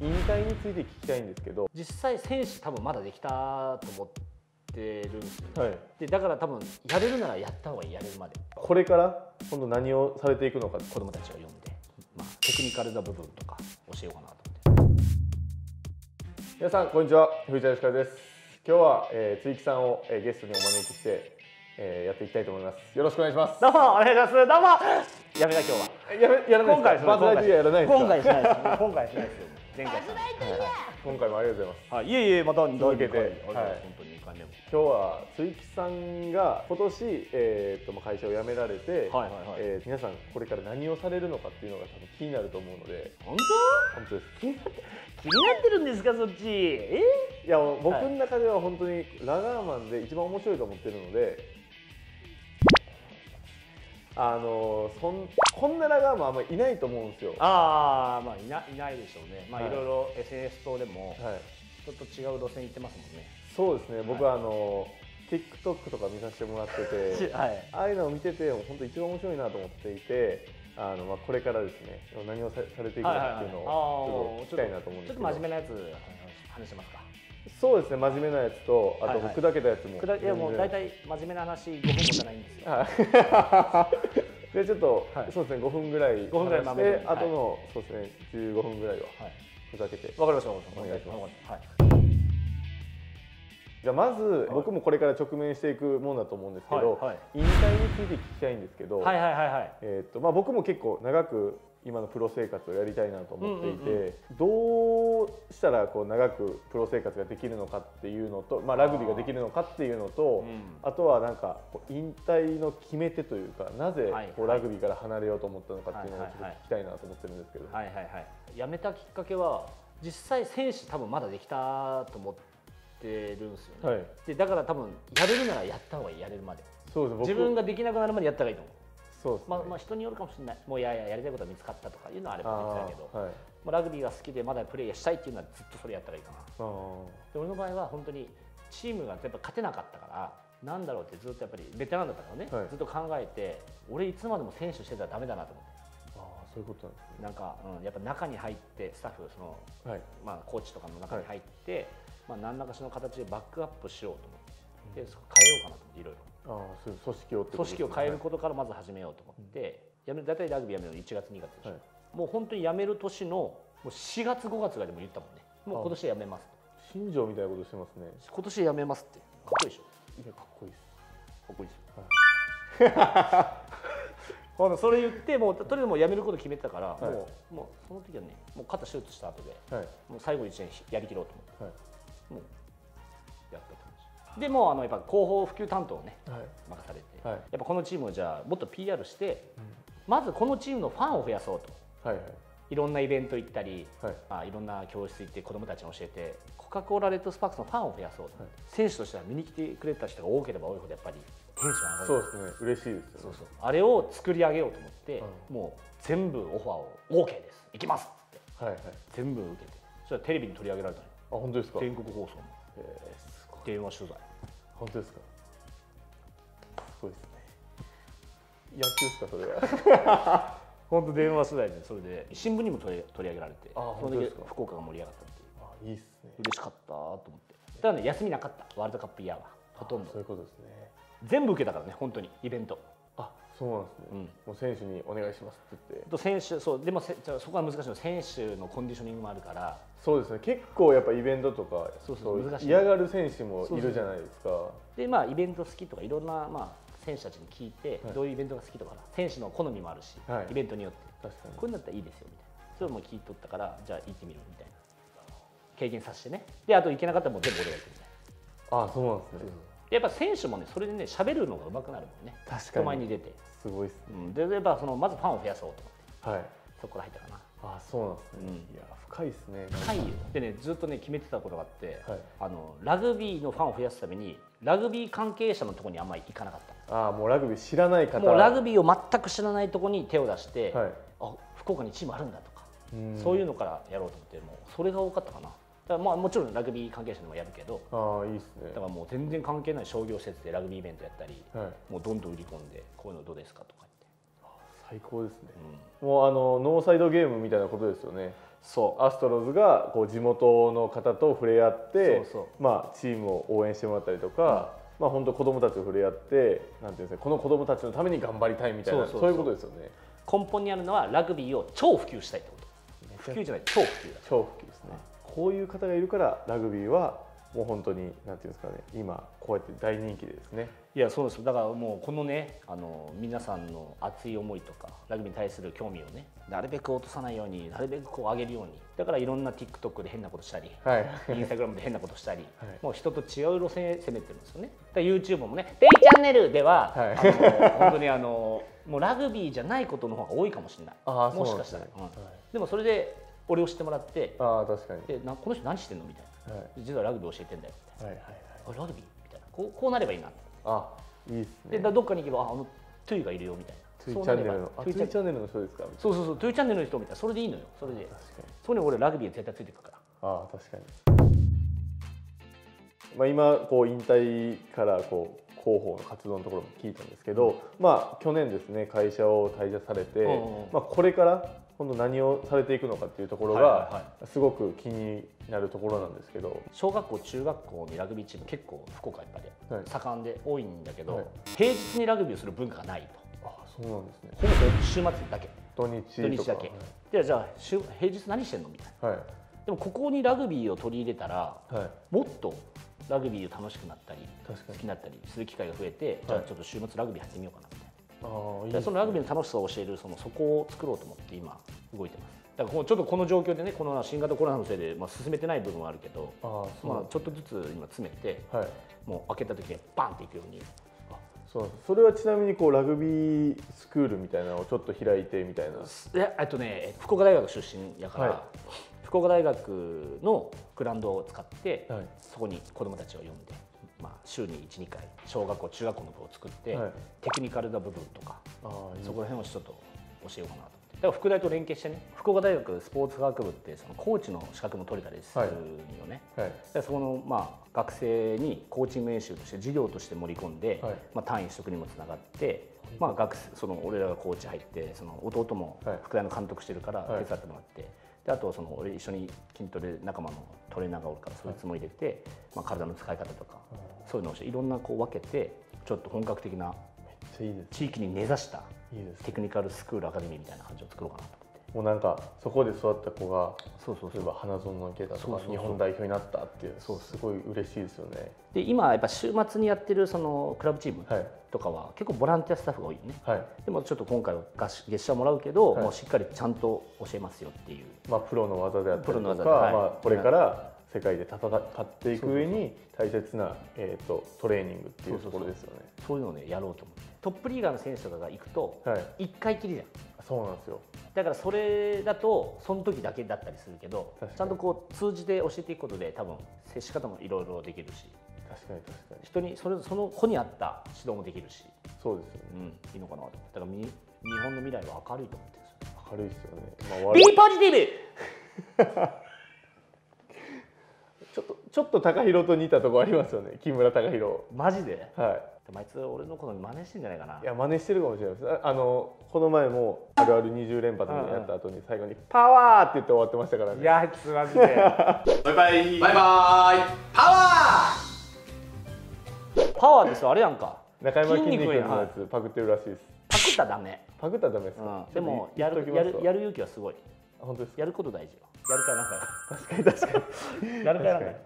引退について聞きたいんですけど。実際選手多分まだできたと思ってるんですよ、はい。でだから多分やれるならやった方がいいやれるまで。これから？今度何をされていくのか子供たちを呼んで、まあ、テクニカルな部分とか教えようかなと思って。皆さんこんにちは。藤田義和です。今日は、えー、ついきさんを、えー、ゲストにお招きして、えー、やっていきたいと思います。よろしくお願いします。どうもお願いします。どうも。やめた今日は。やめやらないですか？今回今回しないです。今回しないですよ前回今回もありがとうございます。はい、いえいえまた続けてはい、はい。本当に2回目も今日はついきさんが今年、えー、とまあ会社を辞められて、はいはいはい。えー皆さんこれから何をされるのかっていうのが多分気になると思うので。本本当です当気になって気になってるんですかそっち？えいや僕の中では本当にラガーマンで一番面白いと思ってるのであのそんこんなラガーマンあんまりいないと思うんですよ。はああまあいないないでしょうね。まあ、はい。い、ろいろ SNS 等でもい、ちょっと違う路線行ってますもんね。そうですね。僕はあの TikTok とか見させてもらってて はい。ああいうのを見てて本当一番面白いなと思っていてあの、まあ、これからですね何をさされていくのかっていうのをすごい聞きたいなと思うんちょっですけどと真面目なやつ話しますか？そうですね真面目なやつとあとはいはい。砕けたやつもくだいやもう大体真面目な話5分もたないんですよ。はいでちょっと、はい。そうですね5分ぐらい5分ぐらい話しまあとの、そうですね15分ぐらいははい。ふざけて。わかりましたわかりました。お願いします。はい。じゃあまず、僕もこれから直面していくものだと思うんですけど、はいはい。引退について聞きたいんですけど、はいはいはいはい。えーっとまあ、僕も結構長く今のプロ生活をやりたいなと思っていて、どうしたらこう長くプロ生活ができるのかっていうのと、まあ、ラグビーができるのかっていうのとうんあとはなんか引退の決め手というかなぜはいこうラグビーから離れようと思ったのかっていうのをちょっと聞きたいなと思ってるんですけど。はいはいはい。辞めたきっかけは実際選手多分まだできたと思ってるんですよね、はい。でだから多分やれるならやった方がいいやれるまで。そうです僕。自分ができなくなるまでやった方がいいと思うそうですね。まあ、まあ人によるかもしれない。もういやいややりたいことが見つかったとかいうのはあれば別だけど。はい。まあ、ラグビーが好きでまだプレーしたいっていうのはずっとそれやったらいいかな。あで俺の場合は本当にチームがやっぱ勝てなかったからなんだろうってずっとやっぱりベテランだったからね、はい。ずっと考えて俺いつまでも選手してたらダメだなと思って。ーあーそういうことなんですね。なんか、うん、やっぱ中に入ってスタッフその、はい。まあ、コーチとかの中に入って、まあ、何らかしらの形でバックアップしようと思ってでそこ変えようかなと思っていろいろ。ああそういう組織をってこと組織を変えることからまず始めようと思って、やめる大体ラグビーやめるの1月2月でしょ、はい。もう本当に辞める年のもう4月5月ぐらいでも言ったもんね。もう今年は辞めます。新庄みたいなことしてますね。今年は辞めますって。かっこいいでしょ。いやかっこいいです。かっこいいですよ、ほんとそれ言ってもうとりあえずもう辞めること決めてたから、はい。もうもうその時はねもう肩手術した後ではい。もう最後1年やりきろうと思って。はい。もうでもうあのやっぱ広報普及担当をねはい。任されて、はい。やっぱこのチームをじゃあもっと PR して、まずこのチームのファンを増やそうと。はいはい。いろんなイベント行ったり、はい。まあ、いろんな教室行って子どもたちに教えてコカ・コーラレッドスパークスのファンを増やそうと、はい。選手としては見に来てくれた人が多ければ多いほどやっぱりテンション上がる。そうですね。嬉しいですよね。そうそう。あれを作り上げようと思って、うもう全部オファーを OK です。行きますって。はいはい。全部受けて。そしたらテレビに取り上げられたあ本当ですか？全国放送のえーすごい電話取材。本当ですか？すごいですね。野球ですかそれは？本当電話取材でそれで新聞にも取り取り上げられてあその時本当ですか？福岡が盛り上がったっていう。あいいっすね。嬉しかったと思って。ただね休みなかった。ワールドカップイヤーは。ほとんど。そういうことですね。全部受けたからね本当に。イベント。あそうなんですね、うん。もう選手にお願いしますって言って。と選手そうでもせそこは難しいの。選手のコンディショニングもあるから。そうですね。結構やっぱイベントとかそうそう難しい。嫌がる選手もいるじゃないですか。でまあイベント好きとかいろんなまあ選手たちに聞いて、はい。どういうイベントが好きとか選手の好みもあるし、はい。イベントによって。確かに。こういうのだったらいいですよみたいな。それも聞いとったからじゃあ行ってみるみたいな。経験させてね。であと行けなかったらもう全部俺が行くみたいな。あそうなんですね。でやっぱ選手もねそれでね喋るのが上手くなるもんね。確人前に出て、すごいですね。うん、でやっぱそのまずファンを増やそうと思って。はい。そこから入ったかな。あそうなんですね、うん。いや深いですね。深いよ。でねずっとね決めてたことがあって、はい。あのラグビーのファンを増やすためにラグビー関係者のところにあんまり行かなかったあもうラグビー知らない方。もうラグビーを全く知らないところに手を出して、はい。あ福岡にチームあるんだとか、うん。そういうのからやろうと思ってもうそれが多かったかなだまあもちろんラグビー関係者にもやるけどああいいですね。だからもう全然関係ない商業施設でラグビーイベントやったり、はい。もうどんどん売り込んでこういうのどうですかとか言って、最高ですね。うん。もうあのノーサイドゲームみたいなことですよね。そう。アストロズがこう地元の方と触れ合ってそうそう。まあ、チームを応援してもらったりとか、まあ本当子供たちと触れ合ってなんていうんですかこの子供たちのために頑張りたいみたいなそういうことですよね。根本にあるのはラグビーを超普及したいってこと。普及じゃない超普及だ。超普及ですねこういう方がいるからラグビーはもう本当になんていうんですかね今こうやって大人気でですね。いやそうです。だからもうこのねあの皆さんの熱い思いとかラグビーに対する興味をねなるべく落とさないようになるべくこう上げるように。だからいろんな TikTok で変なことしたりはい。インスタグラムで変なことしたり、はい。もう人と違う路線へ攻めてるんですよね。だ YouTube もね、デイチャンネルでは、はい。あの本当にあのもうラグビーじゃないことの方が多いかもしれない。もしかしたら、うん。でもそれで俺を知ってもらって、ああ確かにでなこの人何してんのみたいな。はい実はラグビー教えてんだよみたいはいはいはいな。あラグビー？みたいな。こうこうなればいいな。あいいですでねだどっかに行けばああのトゥイがいるよみたいな。トゥイチャンネルのあトゥイチャンネルの人ですか？そうそうそうトゥイチャンネルの人みたいな。それでいいのよ。それで。確かにそこに俺ラグビー絶対ついてくから。ああ確かに、まあ、今こう引退からこう広報の活動のところも聞いたんですけど、まあ去年ですね会社を退社されて、うんうんまあ、これから今度何をされていくのかっていうところはいはいはがすごく気になるところなんですけど、小学校中学校にラグビーチーム結構福岡やっぱりはい。盛んで多いんだけど、はい。平日にラグビーをする文化がないと。あそうなんですね。ほぼ週末だけ。土日だけ。でじゃあ週平日何してんのみたいな。はい。でもここにラグビーを取り入れたらはい、はい、もっとラグビーを楽しくなったり好きになったりする機会が増えて、じゃあちょっと週末ラグビーやってみようかなでそのラグビーの楽しさを教えるそのそこを作ろうと思って今動いてます。だからちょっとこの状況でねこの新型コロナのせいで、まあ、進めてない部分はあるけど、まあちょっとずつ今詰めてはい。もう開けた時にバンっていくように。そう。それはちなみにこうラグビースクールみたいなのをちょっと開いてみたいな。ええっとね福岡大学出身やから、はい。福岡大学のグラウンドを使って、はい。そこに子どもたちを呼んで、まあ、週に12回小学校中学校の部を作って、はい。テクニカルな部分とかそこら辺をちょっと教えようかなと思って。だから福大と連携してね。福岡大学スポーツ科学部ってそのコーチの資格も取れたりするよね、はい。でそこのまあ学生にコーチング演習として授業として盛り込んで、はい。まあ、単位取得にもつながって、まあ、学生その俺らがコーチ入ってその弟もはい。福大の監督してるからはい。手伝ってもらって、であとその俺一緒に筋トレ仲間のトレーナーがおるからそいつも入れて、まあ、体の使い方とかそういうのをいろんなこう分けてちょっと本格的な地域に根ざしたテクニカルスクールアカデミーみたいな感じを作ろうかなと思って。もうなんかそこで育った子がそうそう例えば花園の池田とそうそうそう。か日本代表になったっていうそうすごい嬉しいですよね。で今やっぱ週末にやってるそのクラブチームはい。とかは結構ボランティアスタッフが多いよね。はい。でもちょっと今回は月月謝もらうけど、はい。もうしっかりちゃんと教えますよっていう。まあプロの技であったプロりとか、の技ではい。まあこれから世界で戦っていく上に大切なえっとトレーニングっていうところですよね。そういうのをねやろうと思って。トップリーガーの選手とかが行くとはい。1回きりじゃんそうなんですよ。だからそれだとその時だけだったりするけどちゃんとこう通じて教えていくことで多分接し方もいろいろできるし。確かに確かに。人にそれその子に合った指導もできるし、そうですよね。うん、いいのかなとだからみ日本の未来は明るいと思ってるんですよ。明るいですよね、まあ、い。Positive! ちょっとちょっと高弘と似たところありますよね。木村貴弘マジで？はでもあいつ俺のこと真似してんじゃないかな。いいや真似してるかもしれないです。ああのこの前もあるある20連発やった後に最後に「パワー!」って言って終わってましたからね。いやあいつマジで。バイバイ。バイバイ。パワー。パワーですよあれやんか。中山筋肉のやつパクってるらしいです。パクったらダメ、パクったらダメですか、うん、でもやるやるやる勇気はすごい。本当ですか？やること大事よ。やるかなんか確かに確かに。やるかやらない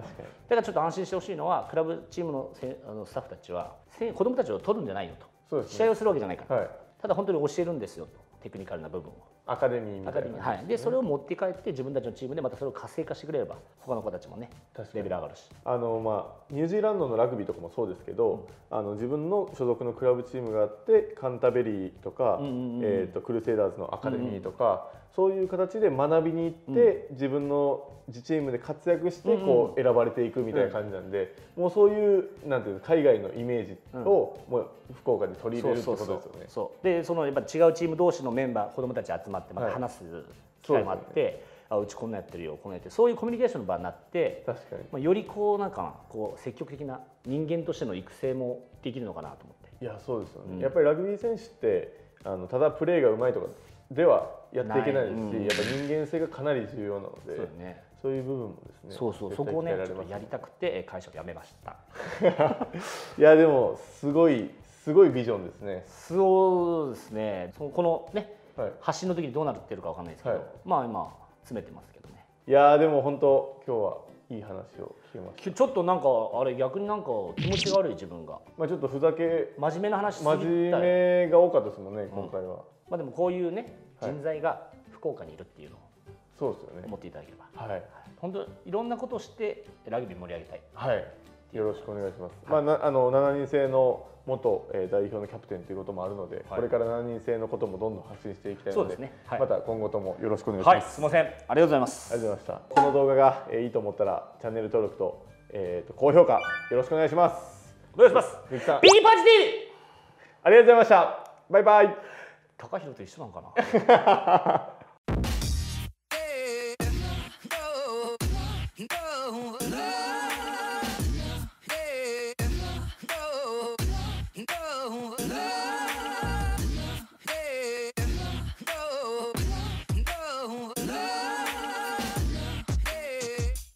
確かに。だからちょっと安心してほしいのはクラブチームのせあのスタッフたちはせ子供たちを取るんじゃないよと。そうですね。試合をするわけじゃないから、はい。ただ本当に教えるんですよ。とテクニカルな部分を。アカデミーみアたいな。カデミーはい、でそれを持って帰って自分たちのチームでまたそれを活性化してくれれば他の子たちもねレベル上がるし。あのまあニュージーランドのラグビーとかもそうですけど、あの自分の所属のクラブチームがあってカンタベリーとか、うんうんうん。えー、とクルセイダーズのアカデミーとか、そういう形で学びに行って、自分の自チームで活躍してこう選ばれていくみたいな感じなんで、もうそういうなんていうの海外のイメージをもう福岡で取り入れるってことですよね。そうでそのやっぱ違うチーム同士のメンバー子供たち集まってまたはい。話す機会もあって、あうちこんなやってるよこんなやってる。そういうコミュニケーションの場になって、確かに。まあ、よりこうなんかなこう積極的な人間としての育成もできるのかなと思って。いやそうですよね、うん。やっぱりラグビー選手ってあのただプレーがうまいとかではやっていけないですし、うん。やっぱ人間性がかなり重要なのでそうよね。そういう部分もですねそうそう。そこをねやりたくてえー会社を辞めました。いやでもすごいすごいビジョンですね。そうですね。このねはい。発信の時にどうなってるかわかんないですけど、はい。まあ今詰めてますけどね。いやでも本当今日はいい話を聞きましきちょっとなんかあれ逆になんか気持ちが悪い自分が。たまあちょっとふざけ真面目な話真ぎ面目が多かったですもんね今回は、まあでもこういうねはい。人材が福岡にいるっていうのをそうですよね。思っていただければ、はい。本当いろんなことをしてラグビー盛り上げたい。はい。よろしくお願いします、まあなあの7人制の元、えー代表のキャプテンということもあるので、はい。これから7人制のこともどんどん発信していきたいのでね。はい。また今後ともよろしくお願いします、はい。すいません。ありがとうございます。ありがとうございました。この動画が、えーいいと思ったらチャンネル登録と,、えーと高評価よろしくお願いします。お願いします。ピーパージ TV ありがとうございました。バイバイ高弘と一緒なんかな？